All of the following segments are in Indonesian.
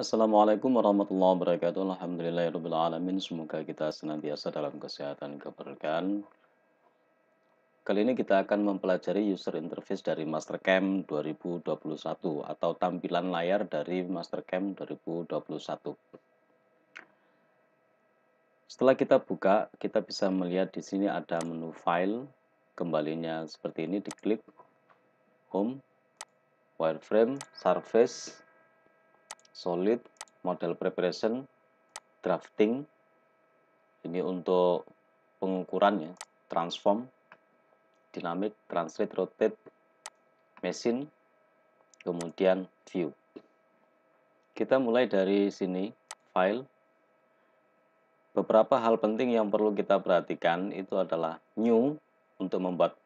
Assalamualaikum warahmatullahi wabarakatuh. Alhamdulillahirrahmanirrahim. Semoga kita senantiasa dalam kesehatan keberkahan. Kali ini kita akan mempelajari user interface dari Mastercam 2021 atau tampilan layar dari Mastercam 2021. Setelah kita buka, kita bisa melihat di sini ada menu file. Kembalinya seperti ini, diklik home, wireframe, surface, solid, model preparation, drafting. Ini untuk pengukuran ya, transform, dynamic, translate, rotate, mesin, kemudian view. Kita mulai dari sini, file. Beberapa hal penting yang perlu kita perhatikan itu adalah new untuk membuat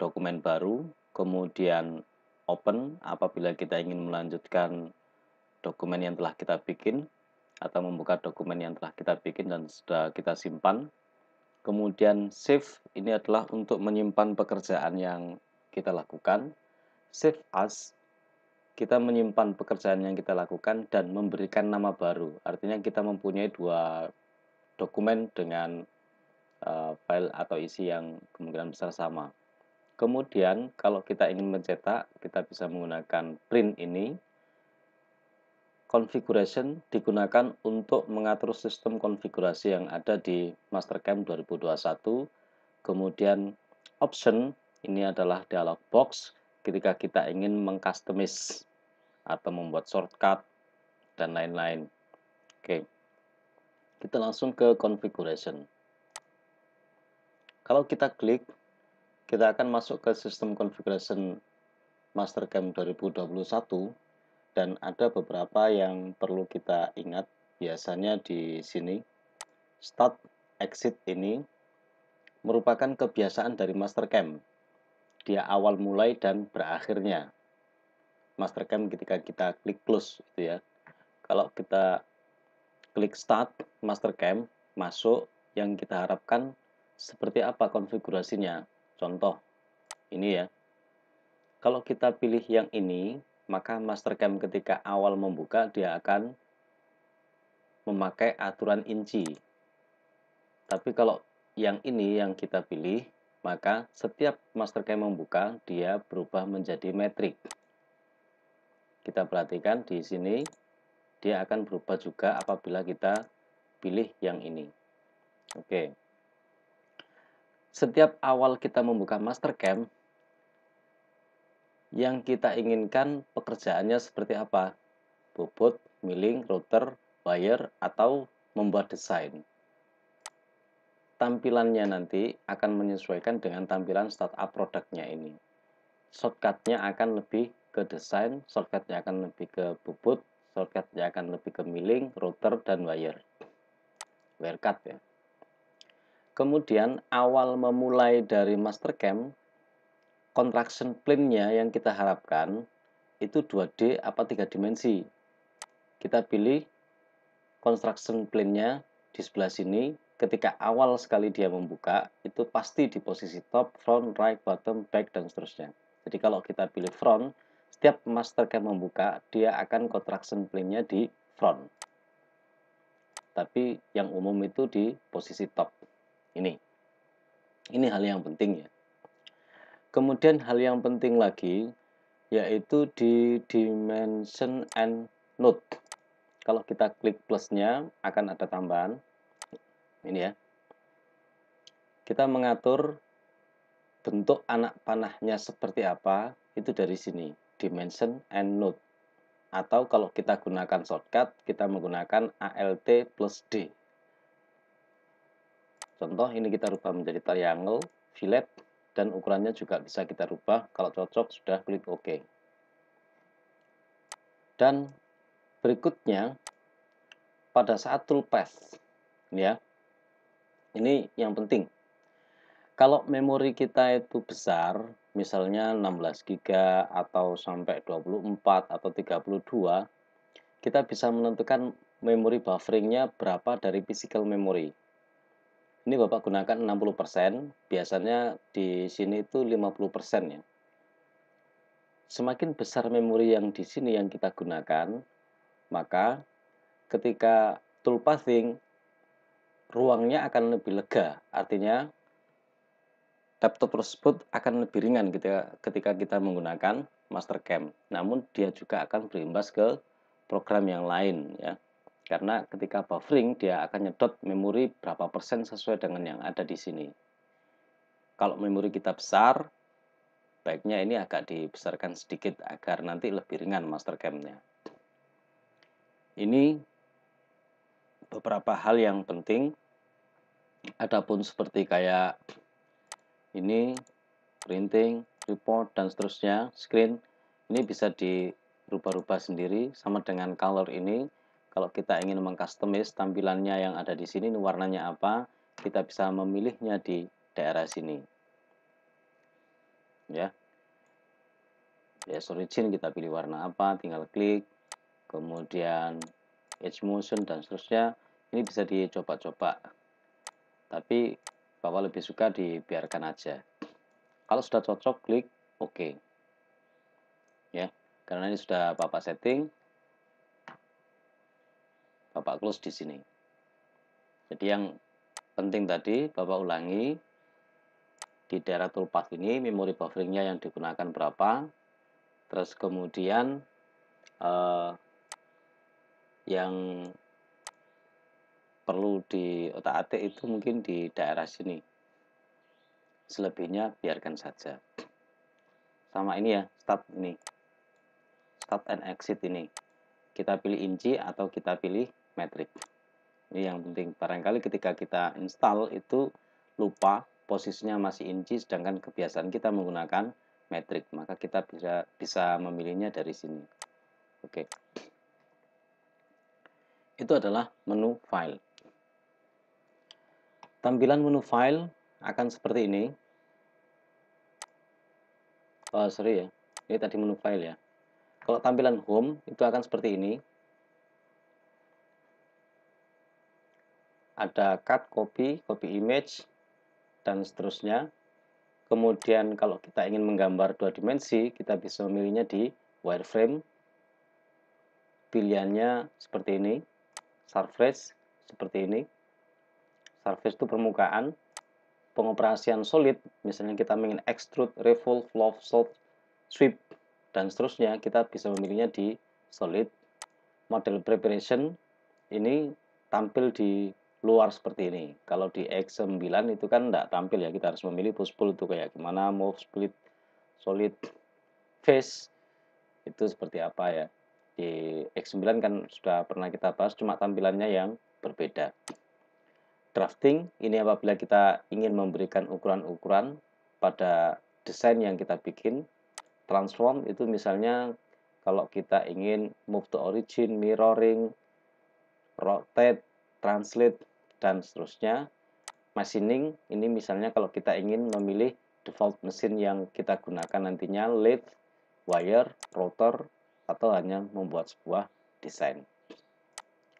dokumen baru, kemudian open apabila kita ingin melanjutkan dokumen yang telah kita bikin atau membuka dokumen yang telah kita bikin dan sudah kita simpan. Kemudian save ini adalah untuk menyimpan pekerjaan yang kita lakukan. Save as kita menyimpan pekerjaan yang kita lakukan dan memberikan nama baru. Artinya kita mempunyai dua dokumen dengan uh, file atau isi yang kemungkinan besar sama. Kemudian kalau kita ingin mencetak, kita bisa menggunakan print ini configuration digunakan untuk mengatur sistem konfigurasi yang ada di Mastercam 2021. Kemudian option ini adalah dialog box ketika kita ingin mengcustomize atau membuat shortcut dan lain-lain. Oke. Kita langsung ke configuration. Kalau kita klik, kita akan masuk ke sistem configuration Mastercam 2021 dan ada beberapa yang perlu kita ingat. Biasanya di sini start exit ini merupakan kebiasaan dari Mastercam dia awal mulai dan berakhirnya. Mastercam ketika kita klik close itu ya. Kalau kita klik start Mastercam masuk yang kita harapkan seperti apa konfigurasinya. Contoh ini ya. Kalau kita pilih yang ini maka Mastercam ketika awal membuka dia akan memakai aturan inci. Tapi kalau yang ini yang kita pilih, maka setiap Mastercam membuka dia berubah menjadi metrik. Kita perhatikan di sini dia akan berubah juga apabila kita pilih yang ini. Oke. Setiap awal kita membuka Mastercam, yang kita inginkan pekerjaannya seperti apa? Bobot, milling, router, wire, atau membuat desain. Tampilannya nanti akan menyesuaikan dengan tampilan startup produknya ini. Shortcutnya akan lebih ke desain shortcutnya akan lebih ke bobot shortcutnya akan lebih ke milling, router, dan wire. Wire cut ya. Kemudian awal memulai dari mastercam contraction plane-nya yang kita harapkan itu 2D apa 3 dimensi. Kita pilih construction plane-nya di sebelah sini. Ketika awal sekali dia membuka, itu pasti di posisi top, front, right, bottom, back, dan seterusnya. Jadi kalau kita pilih front, setiap mastercam membuka, dia akan contraction plane-nya di front. Tapi yang umum itu di posisi top. Ini. Ini hal yang penting ya. Kemudian hal yang penting lagi yaitu di dimension and node. Kalau kita klik plusnya akan ada tambahan. Ini ya. Kita mengatur bentuk anak panahnya seperti apa itu dari sini. Dimension and node. Atau kalau kita gunakan shortcut, kita menggunakan ALT plus D. Contoh ini kita rubah menjadi triangle, fillet, dan ukurannya juga bisa kita rubah. Kalau cocok sudah klik OK. Dan berikutnya pada saat toolpath ya. Ini yang penting. Kalau memori kita itu besar misalnya 16 GB atau sampai 24 atau 32 kita bisa menentukan memori bufferingnya berapa dari physical memory ini Bapak gunakan 60%, biasanya di sini itu 50% ya. Semakin besar memori yang di sini yang kita gunakan, maka ketika tool pathing ruangnya akan lebih lega. Artinya laptop tersebut akan lebih ringan ketika ketika kita menggunakan Mastercam. Namun dia juga akan berimbas ke program yang lain ya. Karena ketika buffering dia akan nyedot memori berapa persen sesuai dengan yang ada di sini. Kalau memori kita besar, baiknya ini agak dibesarkan sedikit agar nanti lebih ringan Mastercam-nya. Ini beberapa hal yang penting. Adapun seperti kayak ini printing, report dan seterusnya, screen ini bisa dirubah-rubah sendiri sama dengan color ini. Kalau kita ingin mengcustomize tampilannya yang ada di sini, ini warnanya apa, kita bisa memilihnya di daerah sini. Ya. Yes origin kita pilih warna apa, tinggal klik. Kemudian edge motion dan seterusnya ini bisa dicoba-coba tapi Bapak lebih suka dibiarkan aja kalau sudah cocok klik OK ya karena ini sudah Bapak setting Bapak close di sini. Jadi yang penting tadi Bapak ulangi di daerah toolpath ini memori bufferingnya yang digunakan berapa terus kemudian eh, yang perlu di otak atik itu mungkin di daerah sini. Selebihnya biarkan saja. Sama ini ya start ini. Start and exit ini. Kita pilih inci atau kita pilih metrik ini yang penting barangkali ketika kita install itu lupa posisinya masih inci sedangkan kebiasaan kita menggunakan metrik maka kita bisa bisa memilihnya dari sini oke okay itu adalah menu file. Tampilan menu file akan seperti ini. Oh, sorry ya. Ini tadi menu file ya. Kalau tampilan home itu akan seperti ini. Ada cut, copy, copy image, dan seterusnya. Kemudian kalau kita ingin menggambar dua dimensi, kita bisa memilihnya di wireframe. Pilihannya seperti ini surface seperti ini surface itu permukaan pengoperasian solid misalnya kita ingin extrude, revolve, loft, soft, sweep dan seterusnya kita bisa memilihnya di solid model preparation ini tampil di luar seperti ini. Kalau di X9 itu kan tidak tampil ya kita harus memilih push pull itu kayak gimana move split solid face itu seperti apa ya. Di X9 kan sudah pernah kita bahas cuma tampilannya yang berbeda. Drafting ini apabila kita ingin memberikan ukuran-ukuran pada desain yang kita bikin transform itu misalnya kalau kita ingin move to origin mirroring rotate translate dan seterusnya machining ini misalnya kalau kita ingin memilih default mesin yang kita gunakan nantinya lathe wire rotor atau hanya membuat sebuah desain.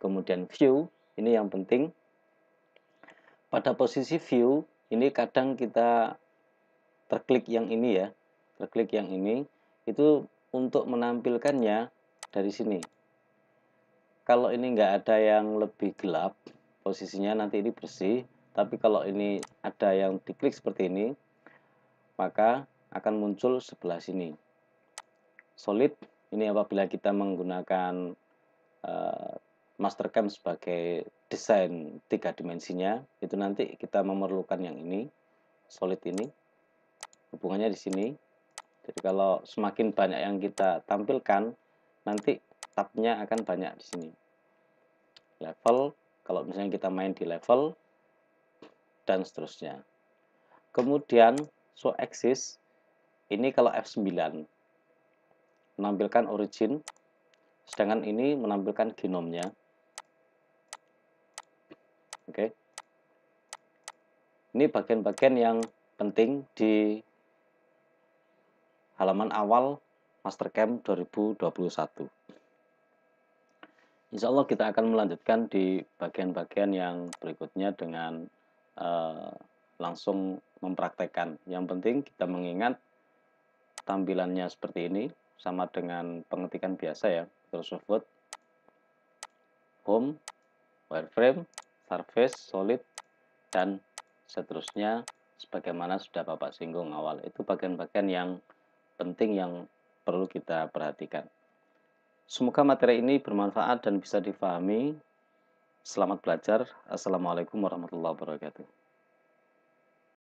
Kemudian view, ini yang penting. Pada posisi view, ini kadang kita terklik yang ini ya, terklik yang ini, itu untuk menampilkannya dari sini. Kalau ini nggak ada yang lebih gelap, posisinya nanti ini bersih, tapi kalau ini ada yang diklik seperti ini, maka akan muncul sebelah sini. Solid ini apabila kita menggunakan uh, Mastercam sebagai desain tiga dimensinya, itu nanti kita memerlukan yang ini, solid ini, hubungannya di sini. Jadi kalau semakin banyak yang kita tampilkan, nanti tabnya akan banyak di sini. Level, kalau misalnya kita main di level, dan seterusnya. Kemudian, show axis, ini kalau F9 menampilkan origin, sedangkan ini menampilkan genomnya. Oke. Ini bagian-bagian yang penting di halaman awal Mastercam 2021. Insya Allah kita akan melanjutkan di bagian-bagian yang berikutnya dengan uh, langsung mempraktekkan. Yang penting kita mengingat tampilannya seperti ini sama dengan pengetikan biasa ya Microsoft Word home, wireframe, surface, solid, dan seterusnya sebagaimana sudah Bapak singgung awal. Itu bagian-bagian yang penting yang perlu kita perhatikan. Semoga materi ini bermanfaat dan bisa difahami. Selamat belajar. Assalamualaikum warahmatullahi wabarakatuh.